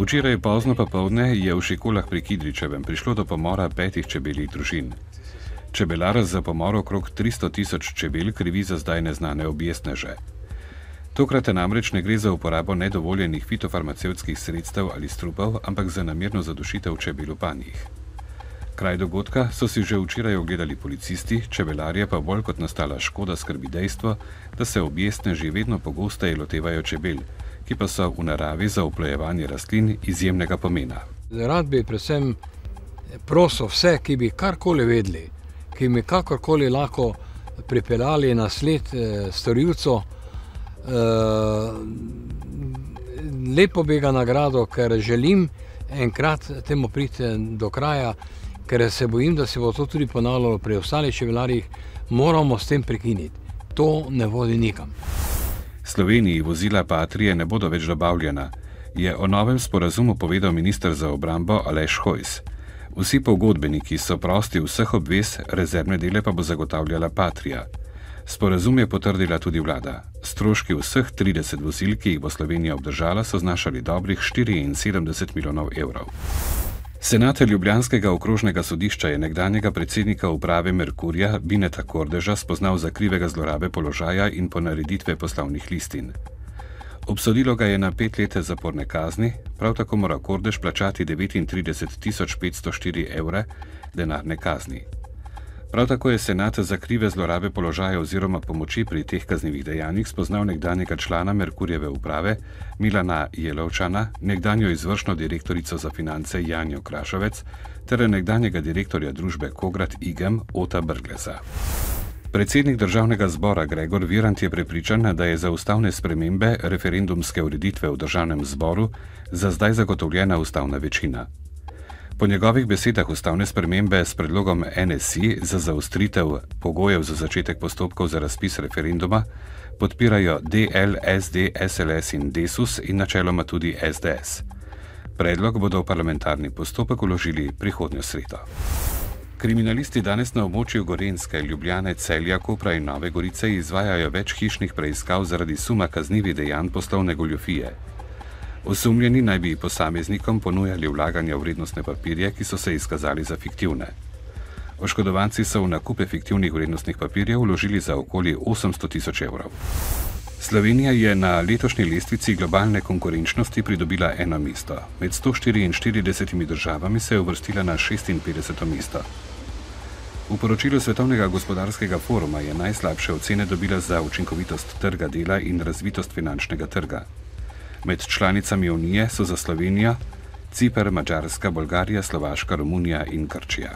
Včeraj pozno popovdne je v Šikolah pri Kidričevem prišlo do pomora petih čebeljih družin. Čebelar za pomor okrog 300 tisoč čebel krivi za zdaj neznane objestneže. Tokrat namreč ne gre za uporabo nedovoljenih fitofarmacevskih sredstev ali strupov, ampak za namerno zadušitev čebel v panjih. Kraj dogodka so si že včeraj ogledali policisti, čebelarje pa bolj kot nastala škoda skrbi dejstvo, da se objestneži vedno pogosteje lotevajo čebel ki pa so v naravi za oplojevanje rastlin izjemnega pomena. Rad bi predvsem prosil vse, ki bi karkoli vedeli, ki bi kakorkoli lahko pripeljali na sled eh, storilcu, eh, lepo bi ga nagrado, ker želim enkrat temu priti do kraja, ker se bojim, da se bo to tudi ponavljalo pri ostalih čevelarjih, moramo s tem prekiniti. To ne vodi nikam. Sloveniji vozila Patrije ne bodo več dobavljena, je o novem sporazumu povedal ministr za obrambo Aleš Hojs. Vsi pogodbeniki so prosti vseh obvez, rezervne dele pa bo zagotavljala Patrija. Sporazum je potrdila tudi vlada. Stroški vseh 30 vozil, ki jih bo Slovenija obdržala, so znašali dobrih 74 milijonov evrov. Senat Ljubljanskega okrožnega sodišča je nekdanjega predsednika uprave Merkurja Bineta Kordeža spoznal za krivega zlorabe položaja in ponareditve poslovnih listin. Obsodilo ga je na pet let zaporne kazni, prav tako mora Kordež plačati 39 504 evre denarne kazni. Prav tako je senat za krive zlorabe položaja oziroma pomoči pri teh kaznjivih dejanjih spoznal nekdanjega člana Merkurjeve uprave Milana Jelovčana, nekdanjo izvršno direktorico za finance Janjo Krašovec ter nekdanjega direktorja družbe Kograt Igem Ota Brglesa. Predsednik državnega zbora Gregor Virant je prepričan, da je za ustavne spremembe referendumske ureditve v državnem zboru za zdaj zagotovljena ustavna večina. Po njegovih besedah ustavne spremembe s predlogom NSI za zaostritev pogojev za začetek postopkov za razpis referenduma podpirajo DL, SD, SLS in DESUS in načeloma tudi SDS. Predlog bodo v parlamentarni postopek uložili prihodnjo sredo. Kriminalisti danes na območju Gorenske, Ljubljane, Celja, Kopra in Nove Gorice izvajajo več hišnih preiskav zaradi suma kaznjivih dejanj poslovne goljofije. Osumljeni naj bi posameznikom ponujali vlaganja v vrednostne papirje, ki so se izkazali za fiktivne. Oškodovanci so v nakupe fiktivnih vrednostnih papirjev vložili za okoli 800 tisoč evrov. Slovenija je na letošnji lestvici globalne konkurenčnosti pridobila eno mesto. Med 144 državami se je uvrstila na 56. mesto. V poročilu Svetovnega gospodarskega foruma je najslabše ocene dobila za učinkovitost trga dela in razvitost finančnega trga. Med članicami Unije so za Slovenijo Cipr, Mačarska, Bolgarija, Slovaška, Romunija in Grčija.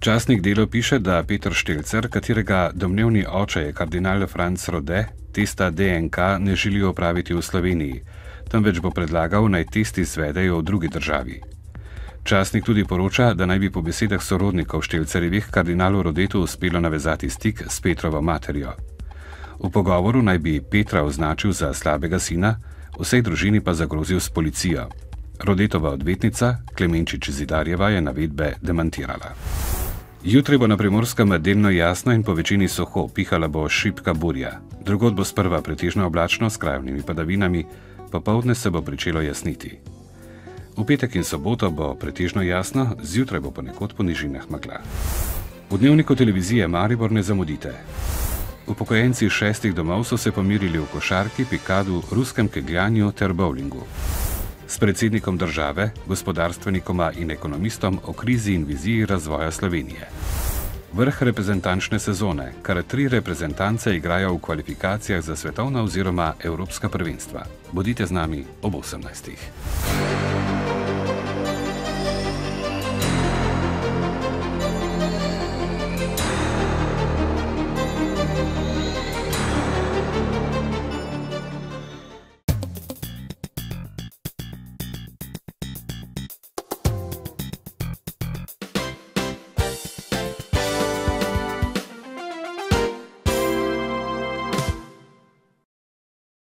Časnik delo piše, da Petr Štelcer, katerega domnevni oče je kardinal Franz Rode, testa DNK ne želi opraviti v Sloveniji, temveč bo predlagal naj testi izvedejo v drugi državi. Časnik tudi poroča, da naj bi po besedah sorodnikov Štelcerjevih kardinalu Rodetu uspelo navezati stik s Petrovo materijo. V pogovoru naj bi Petra označil za slabega sina, vsej družini pa zagrozil s policijo. Rodetova odvetnica Klemenčič Zidarjeva je navedbe demantirala. Jutri bo na primorskem delno jasno in po večini soho, pihala bo šipka burja. Drugod bo sprva pretežno oblačno s krajnimi padavinami, popovdne se bo pričelo jasniti. V petek in soboto bo pretežno jasno, zjutraj bo ponekod po nižinah magla. V dnevniku televizije Maribor ne zamudite. Upokojenci šestih domov so se pomirili v košarki, pikadu, ruskem kegljanju ter bowlingu. S predsednikom države, gospodarstvenikoma in ekonomistom o krizi in viziji razvoja Slovenije. Vrh reprezentančne sezone, kar tri reprezentance igrajo v kvalifikacijah za svetovna oziroma evropska prvenstva. Bodite z nami ob 18.